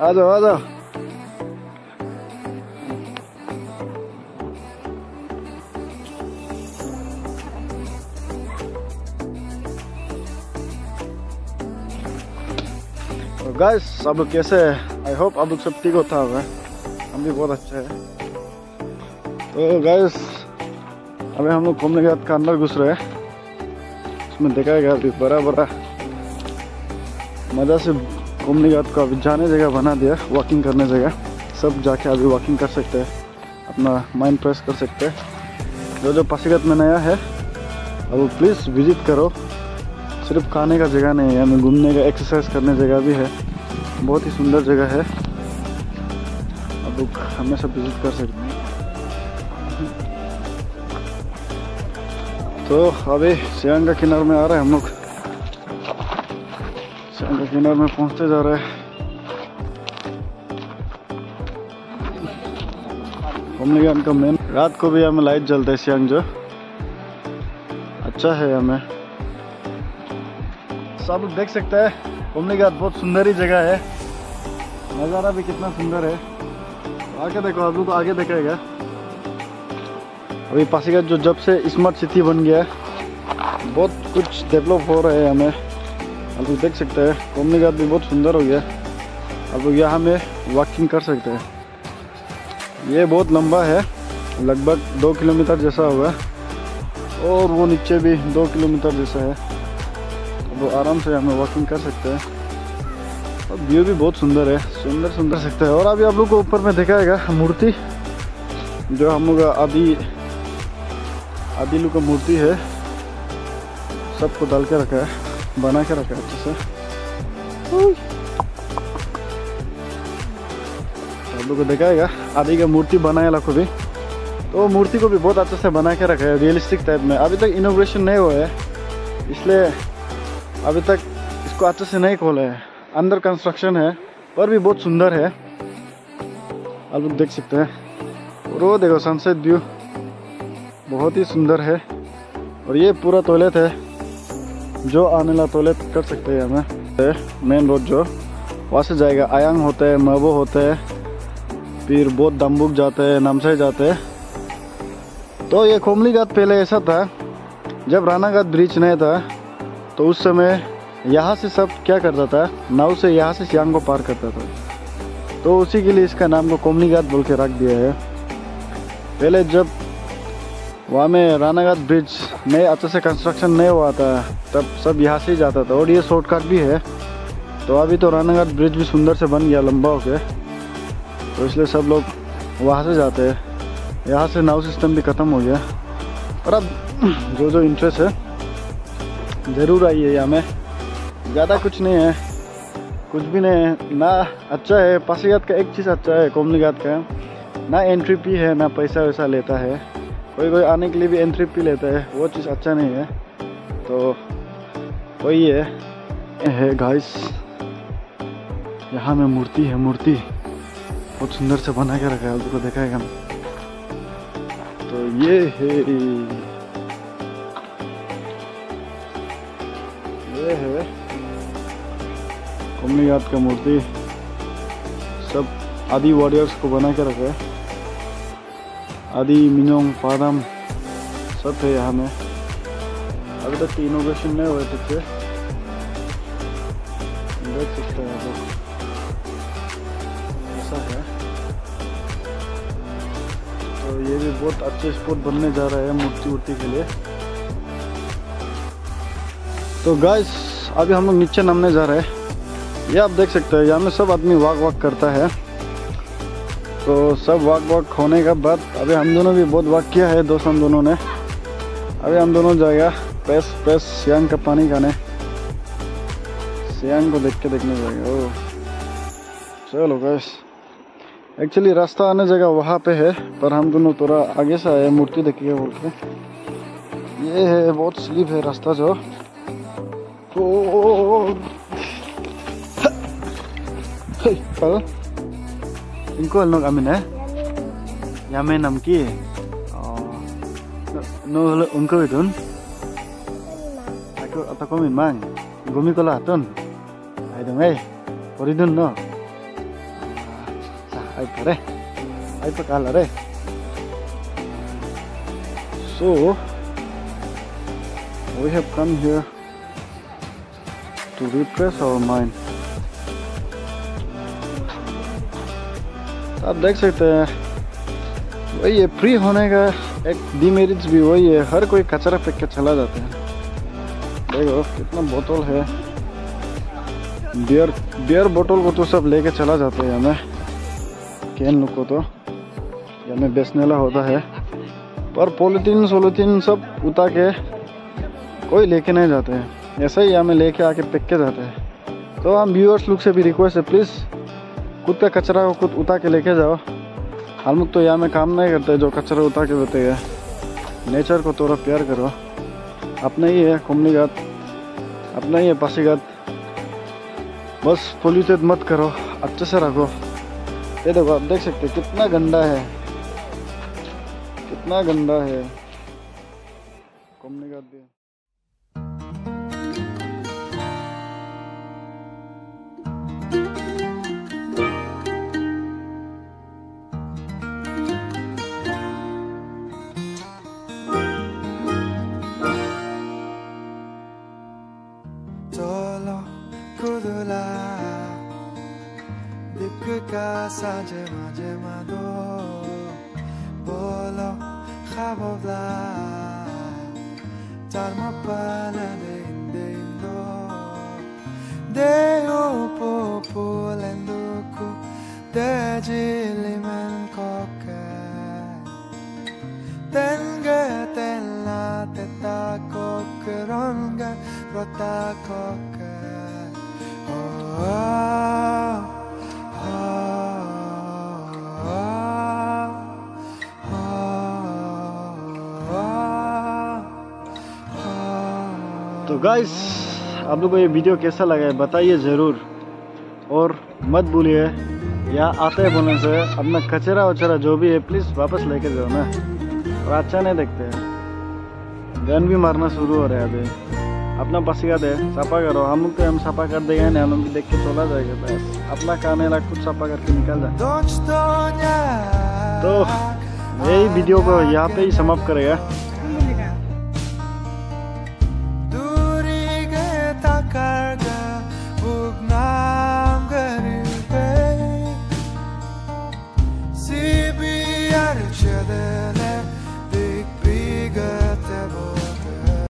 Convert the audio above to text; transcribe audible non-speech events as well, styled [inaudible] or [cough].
आ जाओ आ जाओ गाइस लोग कैसे है? आई होप लोग सब ठीक होता होगा। हम भी बहुत अच्छे हैं। तो गाइस अभी हम लोग घूमने के का अंदर घुस रहे हैं। इसमें देखा गया अभी बड़ा बड़ा मज़ा से घूमने के का अभी जाने जगह बना दिया वॉकिंग करने जगह। सब जाके अभी वॉकिंग कर सकते हैं, अपना माइंड फ्रेश कर सकते हैं। जो जो पासीघाट में नया है, अब प्लीज़ विज़िट करो। सिर्फ़ खाने का जगह नहीं है हमें घूमने का एक्सरसाइज करने जगह भी है। बहुत ही सुंदर जगह है। अब हमेशा विज़िट कर सकते हैं। तो अभी सियांग का किनार में आ रहे हैं हम लोग। सियांग का किनार में पहुँचते जा रहे हैं। घूमने का मेन रात को भी हमें लाइट जलता है सियांग जो। अच्छा है हमें। सब लोग देख सकते हैं का बहुत सुंदर ही जगह है। नज़ारा भी कितना सुंदर है। आगे देखो, आप लोग आगे देखेगा अभी पासीघाट जो जब से स्मार्ट सिटी बन गया है, बहुत कुछ डेवलप हो रहा है हमें। आप लोग देख सकते हैं, घूमने का भी बहुत सुंदर हो गया आप लोग यहाँ में वॉकिंग कर सकते हैं। ये बहुत लंबा है, लगभग दो किलोमीटर जैसा होगा। और वो नीचे भी दो किलोमीटर जैसा है। अब आराम से हमें वॉकिंग कर सकते हैं। और व्यू भी बहुत सुंदर है, सुंदर सुंदर सकते हैं। और अभी आप लोग को ऊपर में दिखाएगा मूर्ति, जो हम लोग आदि आदि लोग का मूर्ति है। सबको डाल के रखा है। बना के रखा है अच्छे से। आप लोग को दिखाएगा। आदि का मूर्ति बनाया लाखो भी तो मूर्ति को भी बहुत अच्छे से बना के रखा है रियलिस्टिक टाइप में। अभी तक इनोग्रेशन नहीं हुआ है। इसलिए अभी तक इसको अच्छे से नहीं खोला है। अंदर कंस्ट्रक्शन है, पर भी बहुत सुंदर है। आप लोग देख सकते हैं। और वो देखो सनसेट व्यू बहुत ही सुंदर है और ये पूरा टॉयलेट है, जो आने वाला टॉयलेट कर सकते हैं हमें। मेन रोड जो, वहाँ से जाएगा। आयांग होते हैं, मबो होते हैं, फिर बहुत दम्बुक जाते हैं, नामसाई जाते हैं। तो ये खोमली घाट पहले ऐसा था, जब रानाघाट ब्रिज नहीं था तो उस समय यहाँ से सब क्या करता था, नाव से यहाँ से सियांग को पार करता था। तो उसी के लिए इसका नाम को कोमनी घाट बोल के रख दिया है। पहले जब वहाँ में रानाघाट ब्रिज में अच्छे से कंस्ट्रक्शन नहीं हुआ था, तब सब यहाँ से ही जाता था। और ये शॉर्टकट भी है। तो अभी तो रानाघाट ब्रिज भी सुंदर से बन गया, लंबा हो गया तो इसलिए सब लोग वहाँ से जाते हैं। यहाँ से नाव सिस्टम भी ख़त्म हो गया। और अब जो जो इंटरेस्ट है, ज़रूर आइए यहाँ में। ज़्यादा कुछ नहीं है। कुछ भी नहीं है। ना अच्छा है पासीघाट का एक चीज़ अच्छा है, कोमली घाट का। ना एंट्री फ़ी है, ना पैसा वैसा लेता है। कोई कोई आने के लिए भी एंट्री पी लेता है, वो चीज़ अच्छा नहीं है। तो वही है। है गाइस यहाँ में मूर्ति है, मूर्ति। बहुत सुंदर से बना के रखा है, उसको दिखाएगा तो ये है। ये है कुमली का मूर्ति। सब आदि वॉरियर्स को बना के रखा है। आदि मिनोंग पादम सब है यहाँ में अभी तक इनोवेशन नहीं हुए से देख सकते हैं ऐसा है। तो ये भी बहुत अच्छे स्पॉट बनने जा रहा है मूर्ति वूर्ति के लिए। तो गाइस अभी हम लोग नीचे नामने जा रहे हैं। ये आप देख सकते हैं, यहाँ में सब आदमी वाक वाक करता है। तो सब वॉक वॉक होने का बाद अभी हम दोनों भी बहुत वॉक किया है, दोस्त हम दोनों ने। अभी हम दोनों जाएगा पेस पेस सियांग का पानी खाने। सियांग को देख के देखने जाएगा, ओ। चलो गैस एक्चुअली रास्ता आने जगह वहाँ पे है, पर हम दोनों थोड़ा आगे से आए मूर्ति देखिए बोल के। ये है, बहुत स्लीप है रास्ता जो। [laughs] ओ ఇంకో నువ్వు అమ్మినా యామే నమ్కి నువ్వు ఇంకో ఇటున్ aku atau kau memang gumi kola ton. Ay dong eh. ay koridun no. Sah ayo pare ayo pakala re. So we have come here to refresh our mind. आप देख सकते हैं। वही है फ्री होने का एक डिमेरिट्स भी, वही है हर कोई कचरा फेंक के चला जाता है। देखो कितना बोतल है। बियर बियर बोतल को तो सब लेके चला जाते हैं हमें कैन लोग को तो। हमें बेचने वाला होता है। पर पॉलिथीन सोलिथीन सब उतार के कोई लेके नहीं जाते हैं। ऐसा ही हमें लेके आके फेंक के जाते हैं। तो हम व्यूअर्स लोग से भी रिक्वेस्ट है प्लीज़ खुद का कचरा को खुद उठा के लेके जाओ। हम तो यहाँ में काम नहीं करते, जो कचरा उठा के देते हैं नेचर को थोड़ा प्यार करो। अपना ही है कुमनीगत अपना ही है पासीगत बस पोल्यूटेड मत करो, अच्छे से रखो। ये देखो, आप देख सकते कितना गंदा है। कितना गंदा है। कुमनीगत भी kudula dik ka sa jema jema do bolo khabla tarma pala de inde de o po po lendo ku de jili man koke tenge tenla teta तो गाइस आप लोग को ये वीडियो कैसा लगा है बताइए ज़रूर। और मत भूलिए, यहाँ आते हैं बोलने से, अपना कचरा वचरा जो भी है प्लीज़ वापस लेके जाओ ना। और अच्छा नहीं देखते। हैं गन भी मारना शुरू हो रहा है अभी। अपना पसीगा दे सफ़ा करो। हम लोग तो हम सफ़ा कर देगा ना हम लोग देख के चला जाएगा बस। अपना खाने ला कुछ सफ़ा करके निकल जाए तो यही वीडियो को यहाँ पे ही समाप्त करेगा।